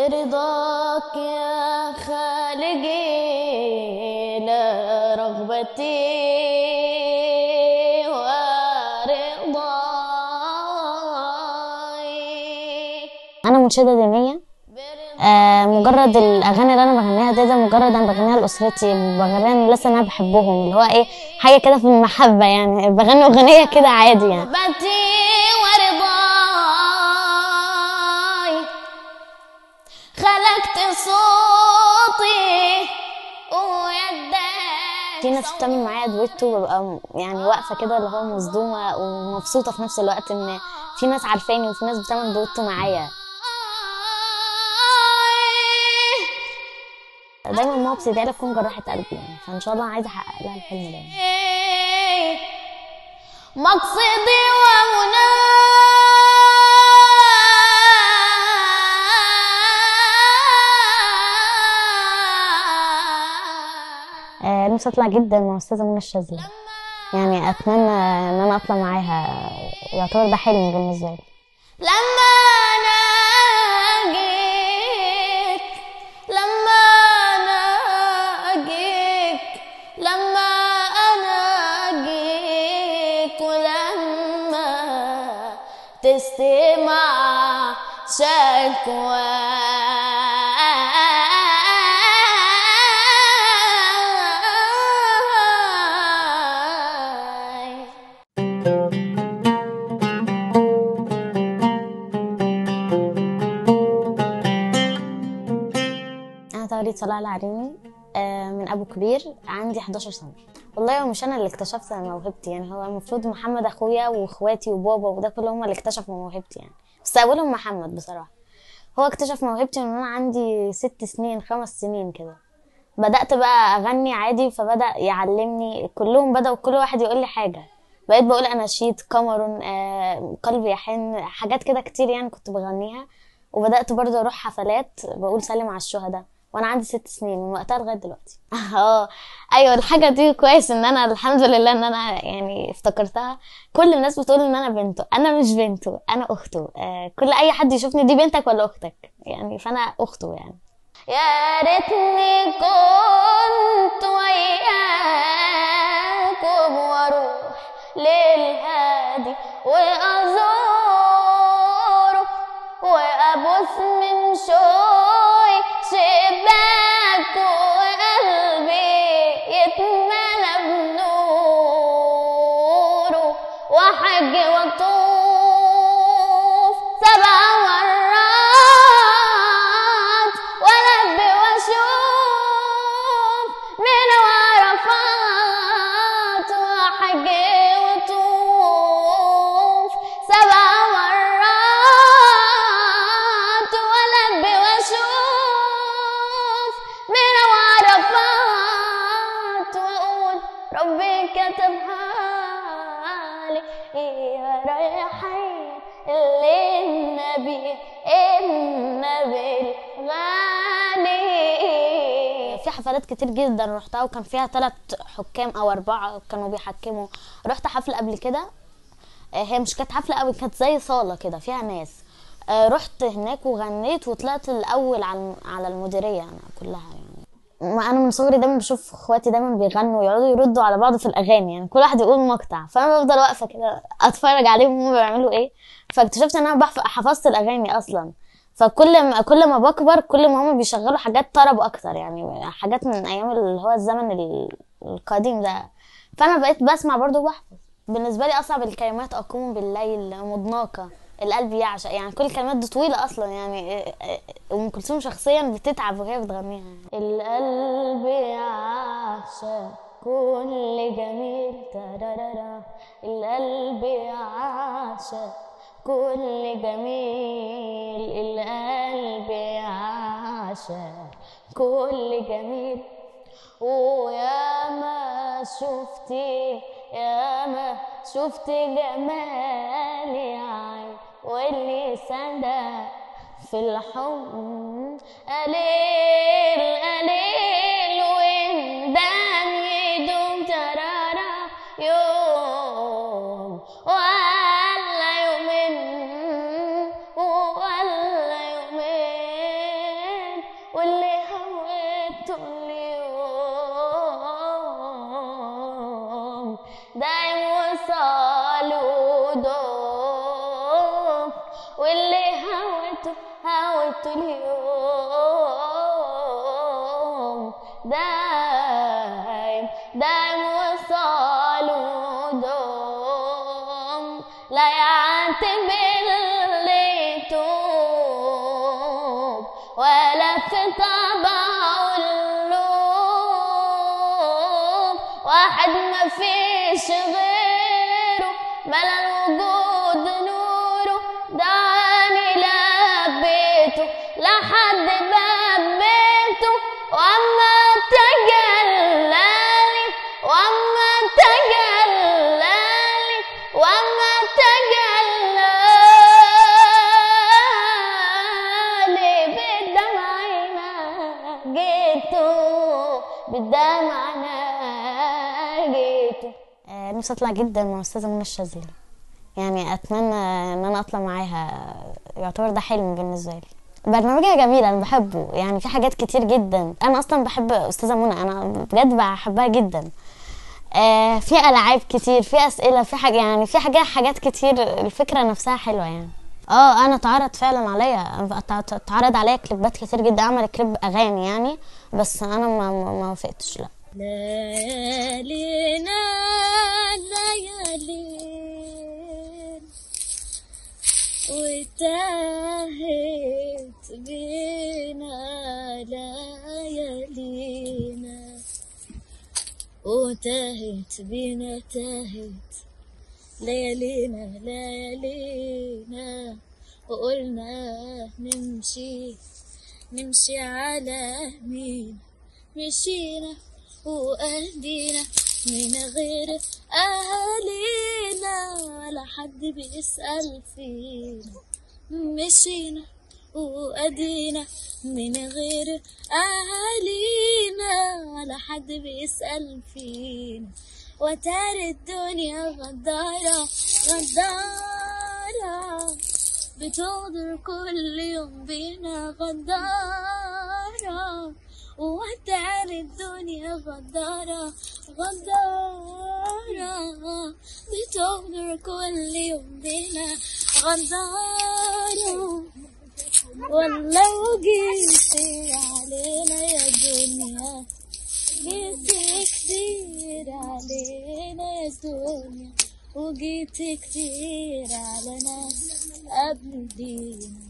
رضاك يا خالقي لا رغبتي ورضاي. أنا منشدة دينية. آه مجرد الأغاني اللي أنا بغنيها دي, ده مجرد أنا بغنيها لأسرتي بغنيها للناس أنا بحبهم اللي هو إيه حاجة كده في المحبة يعني بغني أغنية كده عادي يعني. خلقت صوتي ويدك في ناس بتعمل معايا دويتو ببقى يعني واقفة كده اللي هو مصدومة ومبسوطة في نفس الوقت إن في ناس عارفاني وفي ناس بتعمل دويتو معايا. دايما ماما بتدعي تكون جراحه قلبي يعني فإن شاء الله عايزة أحقق لها الحلم ده مقصدي نفسي اطلع جدا مع أستاذة منى الشاذلي. يعني أتمنى إن أنا أطلع معاها. يعتبر ده حلم بالنسبة لي. لما أنا أجيك لما أنا أجيك لما أنا أجيك ولما تستمع شكواي تواليد صلاح العريني آه، من أبو كبير عندي 11 سنة. والله مش أنا اللي اكتشفت موهبتي يعني هو المفروض محمد أخويا وإخواتي وبابا وده كله هم اللي اكتشفوا موهبتي يعني. بس أولهم محمد بصراحة. هو اكتشف موهبتي من وأنا عندي ست سنين خمس سنين كده. بدأت بقى أغني عادي فبدأ يعلمني كلهم بدأوا كل واحد يقول لي حاجة. بقيت بقول اناشيد كاميرون آه، قلبي يحن حاجات كده كتير يعني كنت بغنيها. وبدأت برضه أروح حفلات بقول سلم على الشهداء. وأنا عندي ست سنين من وقتها لغاية دلوقتي. آه أيوه الحاجة دي كويس إن أنا الحمد لله إن أنا يعني افتكرتها. كل الناس بتقول إن أنا بنته أنا مش بنته أنا اخته آه كل أي حد يشوفني دي بنتك ولا أختك؟ يعني فأنا اخته يعني. يا ريتني كنت وياكم وأروح للهادي وأزوره وأبوس من شوي كتبها لي يا ريحين للنبي النبي الغالي في حفلات كتير جدا رحتها وكان فيها ثلاث حكام أو أربعة كانوا بيحكموا. رحت حفلة قبل كده. آه، هي مش كانت حفلة قوي كانت زي صالة كده فيها ناس. آه، رحت هناك وغنيت وطلعت الأول على المديرية أنا كلها. أنا من صغري دايما بشوف اخواتي دايما بيغنوا ويقعدوا يردوا على بعض في الأغاني يعني كل واحد يقول مقطع. فأنا بفضل واقفة كده أتفرج عليهم هما بيعملوا إيه. فاكتشفت إن أنا حفظت الأغاني أصلا. فكل ما كل ما بكبر كل ما هما بيشغلوا حاجات طرب أكتر يعني حاجات من أيام اللي هو الزمن ال- القديم ده. فأنا بقيت بسمع برضو وبحفظ بالنسبة لي أصعب الكلمات أقوم بالليل مضناكة. القلب يعشق. يعني كل الكلمات دي طويلة أصلا يعني أم كلثوم شخصيا بتتعب وهي بتغنيها. القلب يعشق كل جميل. ترارارا. القلب يعشق كل جميل. القلب يعشق كل جميل. ويا ما شفتي يا ما شفت جمال يا عين. واللي سدى في الحب قليل قليل وندم يدوم ترارا يوم. ولا يومين ولا يومين واللي هويته اليوم دايم وصالوا دوم اليوم دايم دايم وصاله دوم لا يعاتب اللي يتوب ولا في طبعه اللوم واحد ما فيش غيره ملا لحد باب بيته واما تجلالي واما تجلالي واما تجلالي بالدمع ناجيته بالدمع ناجيته آه، نفسي اطلع جدا مع أستاذة منى الشاذلي. يعني أتمنى إن أنا أطلع معاها. يعتبر ده حلم بالنسبة لي. برنامجها جميل أنا بحبه. يعني في حاجات كتير جدا. أنا أصلا بحب أستاذة منى أنا بجد بحبها جدا. آه في ألعاب كتير في أسئلة في حاجة يعني في حاجات حاجات كتير الفكرة نفسها حلوة يعني. آه أنا اتعرض فعلا عليا. ات- اتعرض عليا كليبات كتير جدا. أعمل كليب أغاني يعني بس أنا ما ما وافقتش لأ. ليالينا ليالين وتاهت. بينا ليالينا وتاهت بينا تاهت ليالينا ليالينا وقلنا نمشي نمشي على مين؟ مشينا. وأهدينا من غير أهالينا ولا حد بيسأل فينا. مشينا. وأدينا من غير أهالينا ولا حد بيسأل فينا وتاري الدنيا غدارة غدارة. بتغدر كل يوم بينا غدارة. وتاري الدنيا غدارة غدارة. بتغدر كل يوم بينا غدارة. والله جيتي علينا يا دنيا جيتي كتير علينا يا دنيا وجيتي كتير على ناس قبلينا